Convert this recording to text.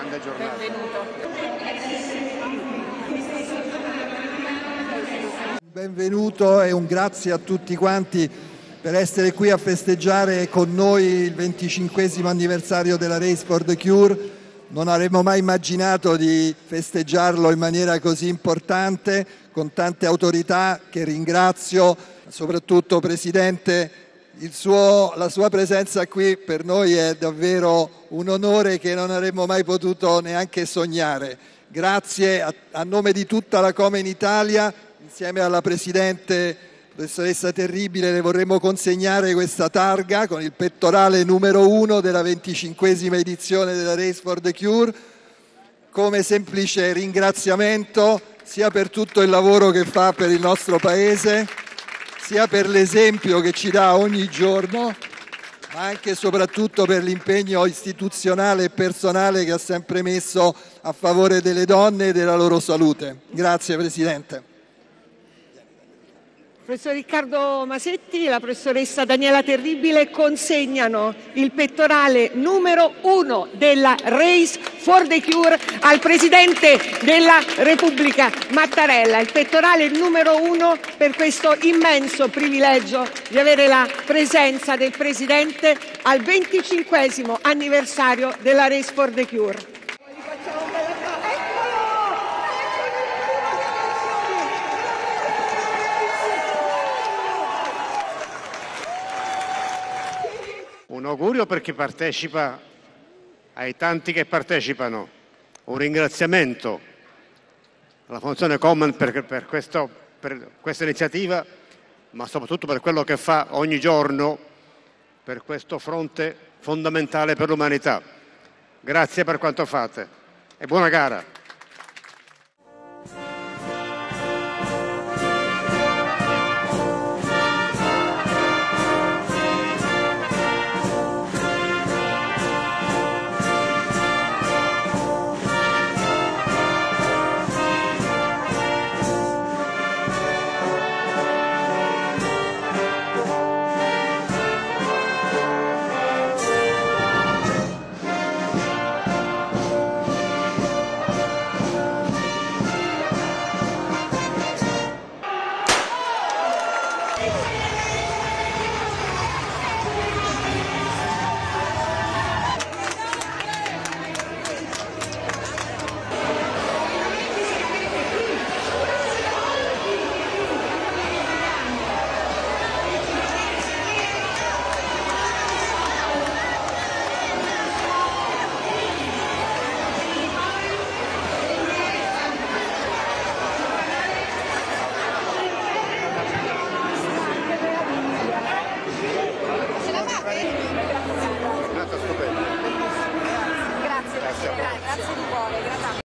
Grande giornata. Benvenuto e un grazie a tutti quanti per essere qui a festeggiare con noi il 25 anniversario della Race for the Cure. Non avremmo mai immaginato di festeggiarlo in maniera così importante, con tante autorità che ringrazio, soprattutto Presidente, suo- la sua presenza qui per noi è davvero un onore che non avremmo mai potuto neanche sognare. Grazie a, a nome di tutta la Come in Italia, insieme alla Presidente, professoressa Terribile, le vorremmo consegnare questa targa con il pettorale numero uno della 25esima edizione della Race for the Cure come semplice ringraziamento sia per tutto il lavoro che fa per il nostro Paese, sia per l'esempio che ci dà ogni giorno, ma anche e soprattutto per l'impegno istituzionale e personale che ha sempre messo a favore delle donne e della loro salute. Grazie Presidente. Professor Riccardo Masetti e la professoressa Daniela Terribile consegnano il pettorale numero uno della Race for the Cure al Presidente della Repubblica Mattarella. Il pettorale numero uno per questo immenso privilegio di avere la presenza del Presidente al 25 anniversario della Race for the Cure. Un augurio per chi partecipa, ai tanti che partecipano, un ringraziamento alla Fondazione Common per, per questo- per questa iniziativa, ma soprattutto per quello che fa ogni giorno per questo fronte fondamentale per l'umanità. Grazie per quanto fate e buona gara. Grazie, grazie, grazie di cuore, grazie.